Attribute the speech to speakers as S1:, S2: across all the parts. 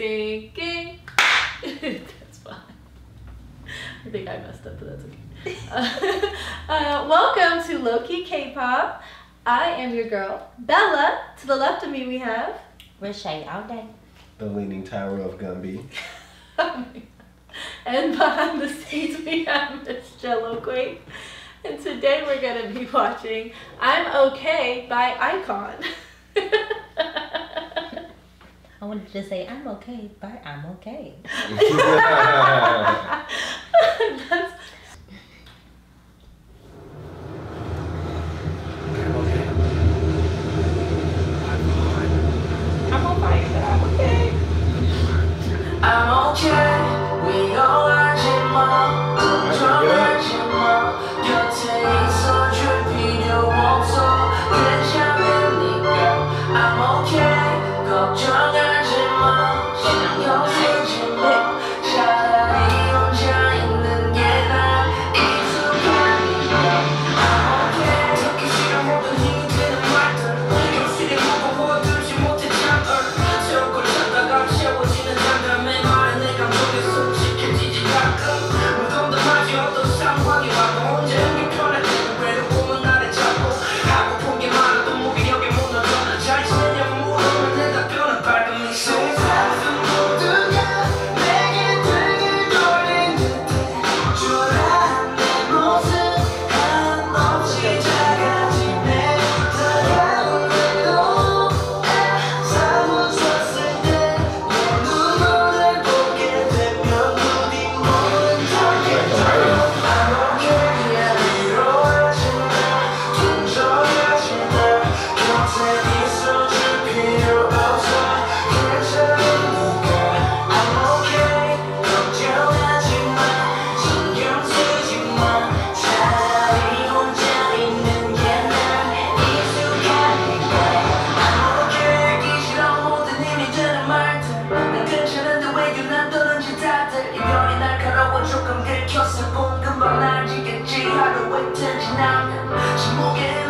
S1: sinking. that's fine. I think I messed up, but that's okay. Uh, uh, welcome to Loki K-pop. I am your girl, Bella. To the left of me, we have
S2: Reshea Alday.
S3: The Leaning Tower of Gumby.
S1: and behind the scenes, we have Miss Jellow Quake. And today we're gonna be watching I'm Okay by iKON.
S2: I wanted to say, I'm okay, but I'm okay.
S1: That's, I'm on fire. I'm okay.
S4: I'm
S1: on track.
S2: intention out. Smoking.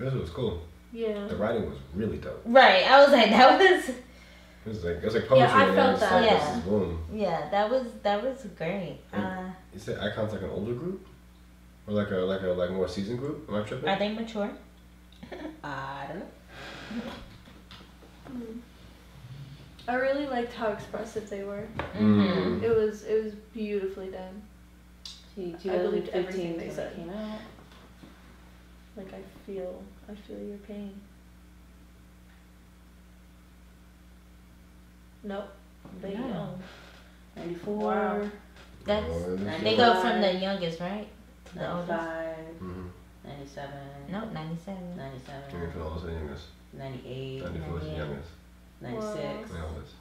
S3: This was cool.
S1: Yeah.
S3: The writing was really dope.
S2: Right. I was like, that was.
S3: It was like it was like poetry.
S1: Yeah, I felt that.
S3: Like,
S2: yeah.
S3: boom.
S2: Yeah, that was that was great. Uh,
S3: is it icons like an older group, or like a like a like more seasoned group? Am I tripping?
S2: Are they mature? I don't know. Hmm.
S1: I really liked how expressive they were.
S3: Mm.
S1: It was it was beautifully done. I believed everything they said.
S5: Came out
S1: feel I feel your pain. Nope, they
S2: yeah.
S1: young.
S5: Ninety four.
S1: Wow.
S2: That's
S3: oh,
S2: they go from the youngest, right? To the oldest.
S3: Mm-hmm.
S5: 97.
S2: Nope, 97.
S5: 97.
S3: Junior Phil was the youngest.
S5: 98.
S3: 94 is the youngest.
S5: 96.
S3: The oldest.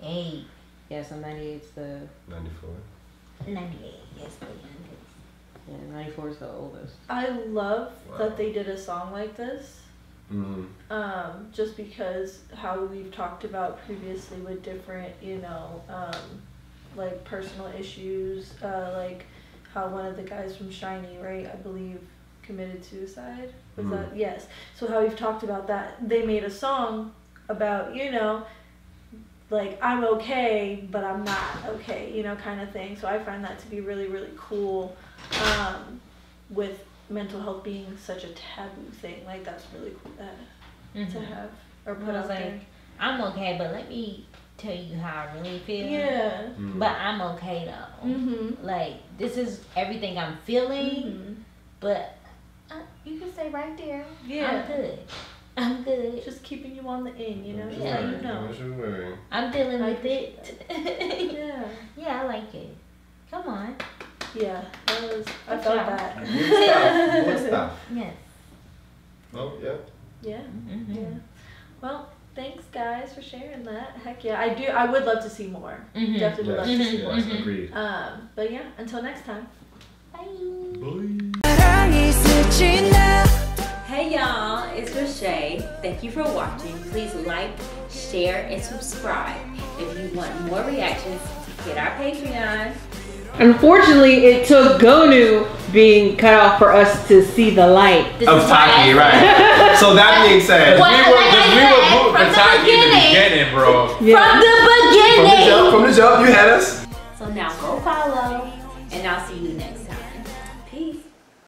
S2: 98.
S5: Yes, yeah, so 98's the.
S3: 94.
S2: 98, yes, the youngest
S5: yeah, 94 is the oldest.
S1: I love
S3: Wow.
S1: that they did a song like this.
S3: Mm-hmm.
S1: Um, just because how we've talked about previously with different, you know, um, like personal issues, uh, like how one of the guys from SHINee, right, I believe, committed suicide. Was
S3: Mhm.
S1: that yes? So how we've talked about that, they made a song about, you know, like I'm okay, but I'm not okay, you know, kind of thing. So I find that to be really, really cool. Um, with mental health being such a taboo thing, like that's really cool that to
S2: Mhm.
S1: have or put
S2: I
S1: out
S2: like,
S1: there.
S2: I'm okay, but let me tell you how I really feel.
S1: Yeah.
S3: Mm-hmm.
S2: But I'm okay though.
S1: Mm-hmm.
S2: Like this is everything I'm feeling,
S1: Mhm.
S2: but uh, you can stay right there.
S1: Yeah.
S2: I'm good. I'm good.
S1: Just keeping you on the in, you know, just
S2: Yeah.
S1: you know.
S3: Don't you worry.
S2: I'm dealing
S1: I
S2: with it.
S1: Yeah.
S2: yeah, I like it. Come on.
S1: Yeah. That was. I
S2: Good
S1: felt
S2: job.
S1: that.
S3: Good stuff. Good stuff.
S2: Yes.
S3: Oh, yeah.
S1: Yeah.
S2: Mm-hmm.
S1: Yeah. Well, thanks guys for sharing that. Heck yeah, I do. I would love to see more.
S2: Mhm.
S1: Definitely would love to see more.
S3: yes,
S2: Mhm.
S3: agreed.
S1: Um, but yeah, until next time.
S2: Bye.
S3: Bye.
S6: Hey y'all, it's Reshea. Thank you for watching. Please like, share, and subscribe. If you want more reactions, get our Patreon.
S5: Unfortunately, it took Gonu being cut off for us to see the light.
S2: This
S3: Of Taki,
S2: I-
S3: right. So that being said,
S2: What?
S3: we were,
S2: I
S3: we
S2: said,
S3: were
S2: from the
S3: for Taki in the
S2: beginning.
S3: beginning, bro.
S2: From the
S3: From the
S2: beginning.
S3: jump, from the jump, you had us.
S6: So now go follow, and I'll see you next time.